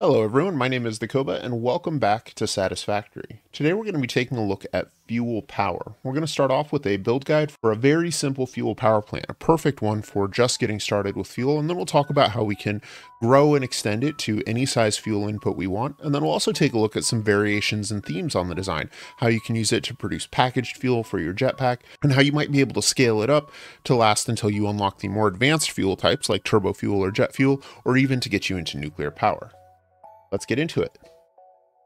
Hello everyone, my name is Dekoba and welcome back to Satisfactory. Today we're going to be taking a look at fuel power. We're going to start off with a build guide for a very simple fuel power plant, a perfect one for just getting started with fuel, and then we'll talk about how we can grow and extend it to any size fuel input we want, and then we'll also take a look at some variations and themes on the design, how you can use it to produce packaged fuel for your jetpack, and how you might be able to scale it up to last until you unlock the more advanced fuel types like turbo fuel or jet fuel, or even to get you into nuclear power. Let's get into it.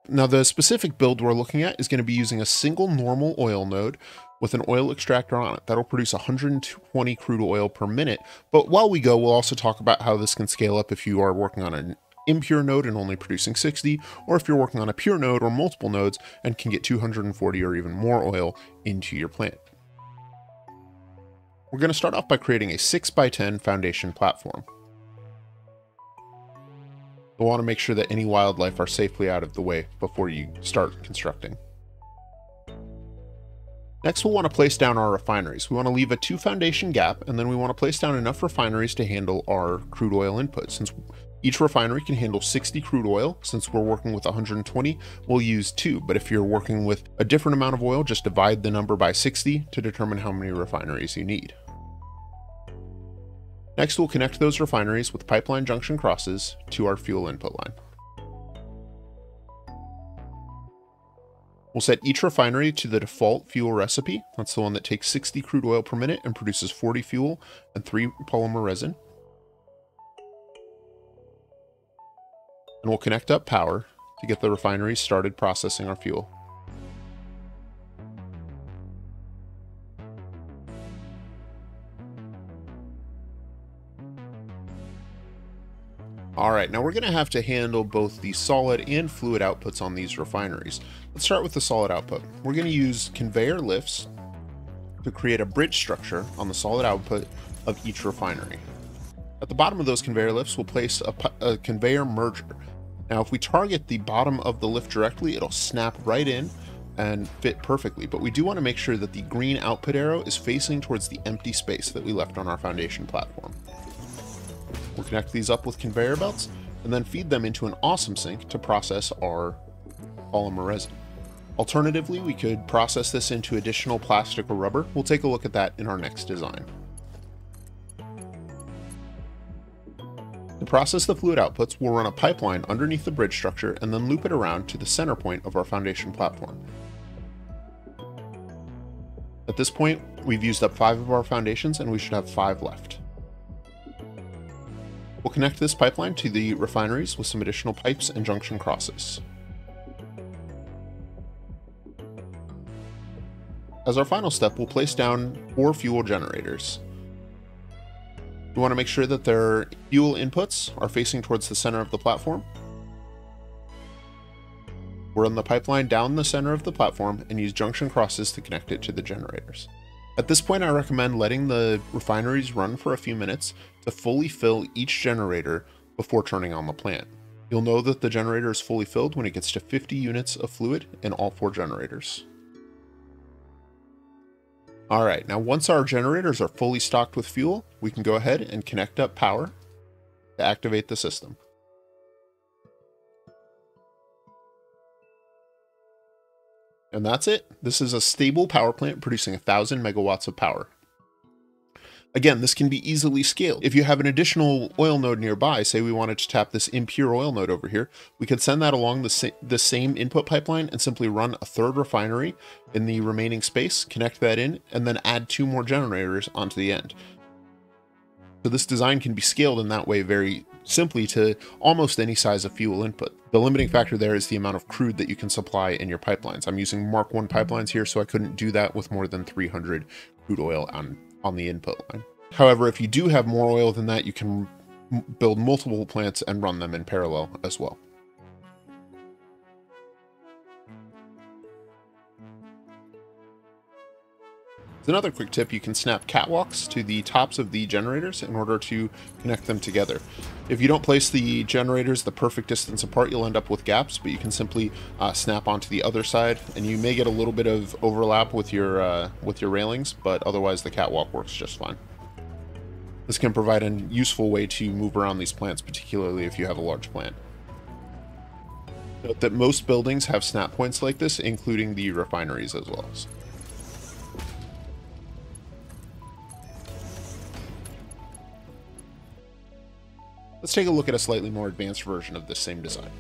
Now the specific build we're looking at is going to be using a single normal oil node with an oil extractor on it. That'll produce 120 crude oil per minute. But while we go, we'll also talk about how this can scale up if you are working on an impure node and only producing 60, or if you're working on a pure node or multiple nodes and can get 240 or even more oil into your plant. We're going to start off by creating a 6x10 foundation platform. You'll want to make sure that any wildlife are safely out of the way before you start constructing. Next, we'll want to place down our refineries. We want to leave a two foundation gap, and then we want to place down enough refineries to handle our crude oil input. Since each refinery can handle 60 crude oil, since we're working with 120, we'll use two. But if you're working with a different amount of oil, just divide the number by 60 to determine how many refineries you need. Next, we'll connect those refineries with pipeline junction crosses to our fuel input line. We'll set each refinery to the default fuel recipe. That's the one that takes 60 crude oil per minute and produces 40 fuel and 3 polymer resin. And we'll connect up power to get the refineries started processing our fuel. Alright, now we're going to have to handle both the solid and fluid outputs on these refineries. Let's start with the solid output. We're going to use conveyor lifts to create a bridge structure on the solid output of each refinery. At the bottom of those conveyor lifts, we'll place a, a conveyor merger. Now, if we target the bottom of the lift directly, it'll snap right in and fit perfectly, but we do want to make sure that the green output arrow is facing towards the empty space that we left on our foundation platform. We'll connect these up with conveyor belts and then feed them into an awesome sink to process our polymer resin. Alternatively, we could process this into additional plastic or rubber. We'll take a look at that in our next design. To process the fluid outputs, we'll run a pipeline underneath the bridge structure and then loop it around to the center point of our foundation platform. At this point, we've used up five of our foundations and we should have five left. We'll connect this pipeline to the refineries with some additional pipes and junction crosses. As our final step, we'll place down four fuel generators. We want to make sure that their fuel inputs are facing towards the center of the platform. We'll run the pipeline down the center of the platform and use junction crosses to connect it to the generators. At this point, I recommend letting the refineries run for a few minutes to fully fill each generator before turning on the plant. You'll know that the generator is fully filled when it gets to 50 units of fluid in all four generators. Alright, now once our generators are fully stocked with fuel, we can go ahead and connect up power to activate the system. And that's it. This is a stable power plant producing 1,000 megawatts of power. Again, this can be easily scaled. If you have an additional oil node nearby, say we wanted to tap this impure oil node over here, we could send that along the, sa the same input pipeline and simply run a third refinery in the remaining space, connect that in, and then add two more generators onto the end. So this design can be scaled in that way very simply to almost any size of fuel input. The limiting factor there is the amount of crude that you can supply in your pipelines. I'm using Mark 1 pipelines here, so I couldn't do that with more than 300 crude oil on, on the input line. However, if you do have more oil than that, you can build multiple plants and run them in parallel as well. Another quick tip, you can snap catwalks to the tops of the generators in order to connect them together. If you don't place the generators the perfect distance apart, you'll end up with gaps, but you can simply uh, snap onto the other side, and you may get a little bit of overlap with your, uh, with your railings, but otherwise the catwalk works just fine. This can provide a useful way to move around these plants, particularly if you have a large plant. Note that most buildings have snap points like this, including the refineries as well. Let's take a look at a slightly more advanced version of this same design.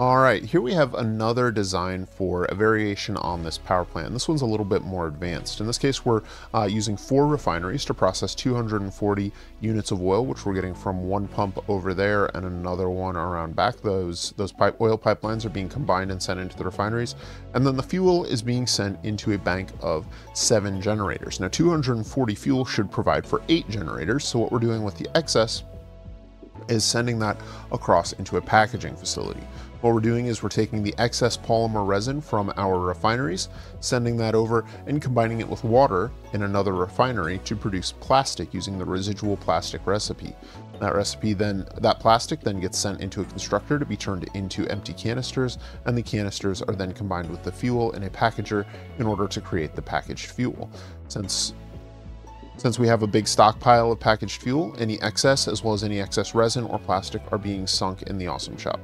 All right, here we have another design for a variation on this power plant. This one's a little bit more advanced. In this case, we're uh, using four refineries to process 240 units of oil, which we're getting from one pump over there and another one around back. Those, those pipe, oil pipelines are being combined and sent into the refineries. And then the fuel is being sent into a bank of seven generators. Now, 240 fuel should provide for eight generators. So what we're doing with the excess is sending that across into a packaging facility. What we're doing is we're taking the excess polymer resin from our refineries, sending that over and combining it with water in another refinery to produce plastic using the residual plastic recipe. That recipe then, that plastic then gets sent into a constructor to be turned into empty canisters, and the canisters are then combined with the fuel in a packager in order to create the packaged fuel. Since since we have a big stockpile of packaged fuel, any excess as well as any excess resin or plastic are being sunk in the Awesome Shop.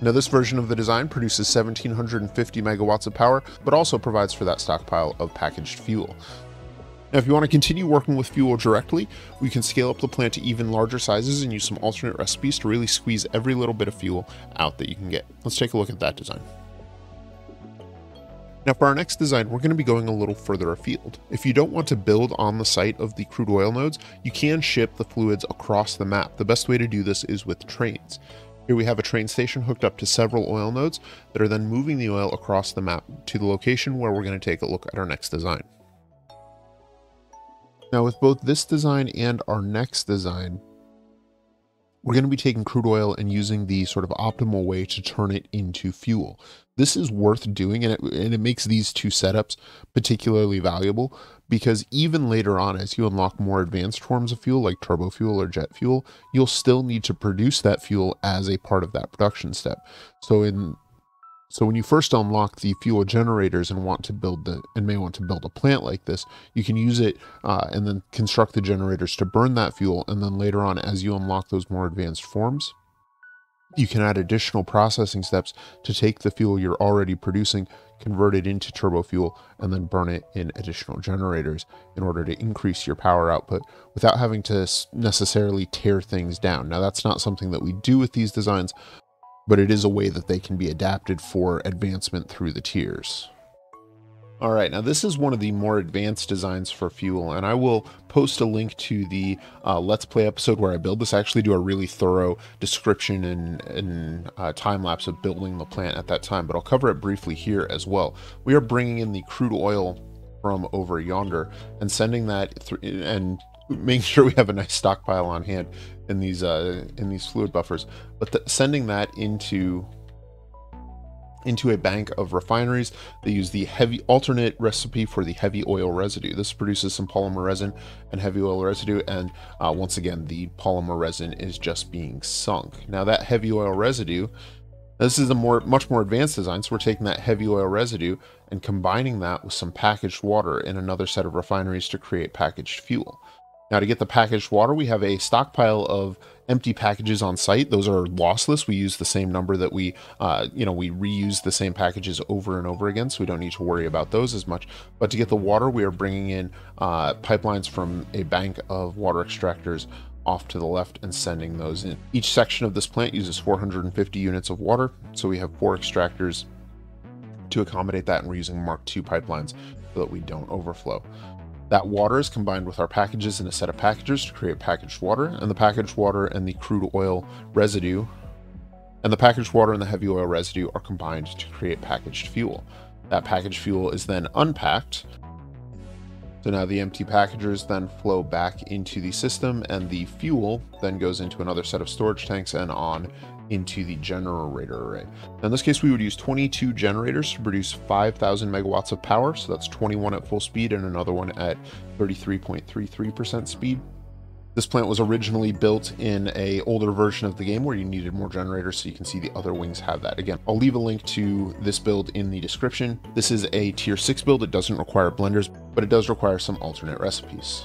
Now this version of the design produces 1750 megawatts of power, but also provides for that stockpile of packaged fuel. Now, if you want to continue working with fuel directly, we can scale up the plant to even larger sizes and use some alternate recipes to really squeeze every little bit of fuel out that you can get. Let's take a look at that design. Now for our next design, we're going to be going a little further afield. If you don't want to build on the site of the crude oil nodes, you can ship the fluids across the map. The best way to do this is with trains. Here we have a train station hooked up to several oil nodes that are then moving the oil across the map to the location where we're going to take a look at our next design. Now with both this design and our next design, we're going to be taking crude oil and using the sort of optimal way to turn it into fuel. This is worth doing and it, and it makes these two setups particularly valuable because even later on, as you unlock more advanced forms of fuel like turbo fuel or jet fuel, you'll still need to produce that fuel as a part of that production step. So in so when you first unlock the fuel generators and want to build the and may want to build a plant like this, you can use it uh, and then construct the generators to burn that fuel. And then later on, as you unlock those more advanced forms, you can add additional processing steps to take the fuel you're already producing, convert it into turbo fuel, and then burn it in additional generators in order to increase your power output without having to necessarily tear things down. Now, that's not something that we do with these designs, but it is a way that they can be adapted for advancement through the tiers. All right, now this is one of the more advanced designs for fuel, and I will post a link to the uh, Let's Play episode where I build this. I actually do a really thorough description and, and uh, time lapse of building the plant at that time, but I'll cover it briefly here as well. We are bringing in the crude oil from over yonder and sending that through and making sure we have a nice stockpile on hand in these uh, in these fluid buffers, but the, sending that into into a bank of refineries. They use the heavy alternate recipe for the heavy oil residue. This produces some polymer resin and heavy oil residue, and uh, once again, the polymer resin is just being sunk. Now that heavy oil residue, this is a more much more advanced design, so we're taking that heavy oil residue and combining that with some packaged water in another set of refineries to create packaged fuel. Now to get the packaged water, we have a stockpile of empty packages on site. Those are lossless. We use the same number that we, uh, you know, we reuse the same packages over and over again, so we don't need to worry about those as much. But to get the water, we are bringing in uh, pipelines from a bank of water extractors off to the left and sending those in. Each section of this plant uses 450 units of water, so we have four extractors to accommodate that, and we're using Mark II pipelines so that we don't overflow. That water is combined with our packages in a set of packagers to create packaged water, and the packaged water and the crude oil residue, and the packaged water and the heavy oil residue are combined to create packaged fuel. That packaged fuel is then unpacked. So now the empty packagers then flow back into the system, and the fuel then goes into another set of storage tanks and on into the generator array. In this case, we would use 22 generators to produce 5,000 megawatts of power. So that's 21 at full speed and another one at 33.33% speed. This plant was originally built in a older version of the game where you needed more generators, so you can see the other wings have that. Again, I'll leave a link to this build in the description. This is a tier 6 build. It doesn't require blenders, but it does require some alternate recipes.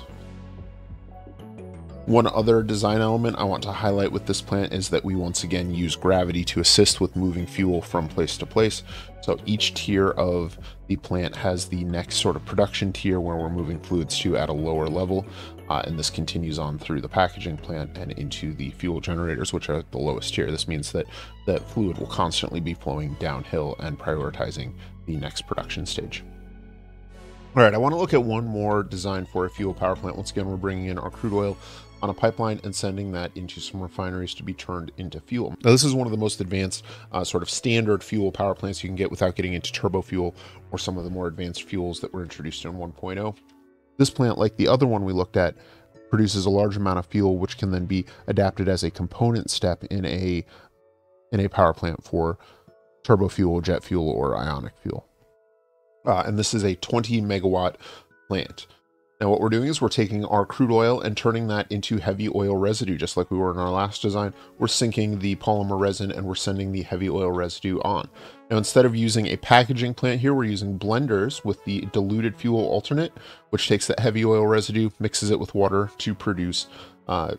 One other design element I want to highlight with this plant is that we once again use gravity to assist with moving fuel from place to place. So each tier of the plant has the next sort of production tier where we're moving fluids to at a lower level. Uh, and this continues on through the packaging plant and into the fuel generators, which are at the lowest tier. This means that that fluid will constantly be flowing downhill and prioritizing the next production stage. All right, I want to look at one more design for a fuel power plant. Once again, we're bringing in our crude oil on a pipeline and sending that into some refineries to be turned into fuel. Now, this is one of the most advanced uh, sort of standard fuel power plants you can get without getting into turbo fuel or some of the more advanced fuels that were introduced in 1.0. This plant, like the other one we looked at, produces a large amount of fuel, which can then be adapted as a component step in a in a power plant for turbo fuel, jet fuel, or ionic fuel. Uh, and this is a 20 megawatt plant. Now what we're doing is we're taking our crude oil and turning that into heavy oil residue, just like we were in our last design. We're sinking the polymer resin and we're sending the heavy oil residue on. Now instead of using a packaging plant here, we're using blenders with the diluted fuel alternate, which takes that heavy oil residue, mixes it with water to produce uh,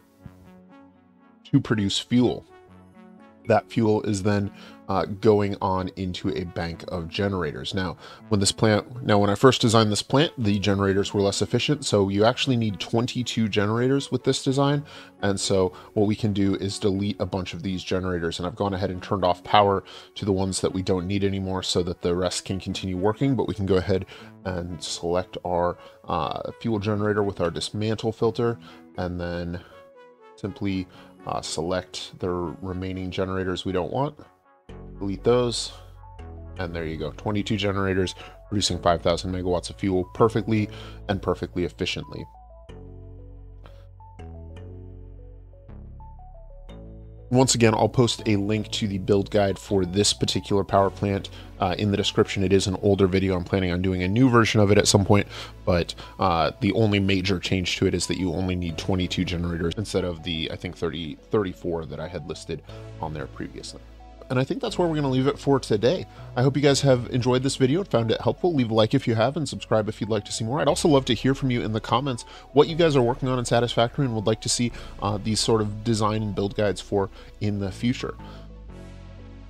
to produce fuel. That fuel is then uh, going on into a bank of generators. Now, when this plant, now when I first designed this plant, the generators were less efficient. So you actually need 22 generators with this design. And so what we can do is delete a bunch of these generators. And I've gone ahead and turned off power to the ones that we don't need anymore so that the rest can continue working. But we can go ahead and select our uh, fuel generator with our dismantle filter and then simply uh, select the remaining generators we don't want delete those. And there you go, 22 generators producing 5,000 megawatts of fuel perfectly and perfectly efficiently. Once again, I'll post a link to the build guide for this particular power plant uh, in the description. It is an older video. I'm planning on doing a new version of it at some point, but uh, the only major change to it is that you only need 22 generators instead of the, I think, 30, 34 that I had listed on there previously. And I think that's where we're going to leave it for today. I hope you guys have enjoyed this video and found it helpful. Leave a like if you have and subscribe if you'd like to see more. I'd also love to hear from you in the comments what you guys are working on in Satisfactory and would like to see uh, these sort of design and build guides for in the future.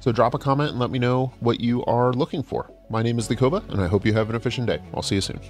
So drop a comment and let me know what you are looking for. My name is Koba, and I hope you have an efficient day. I'll see you soon.